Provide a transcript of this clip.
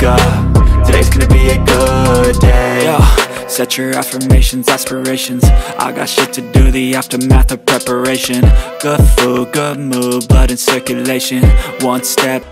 Wake up, today's gonna be a good day. Yo. Set your affirmations, aspirations. I got shit to do, the aftermath of preparation. Good food, good mood, blood in circulation. One step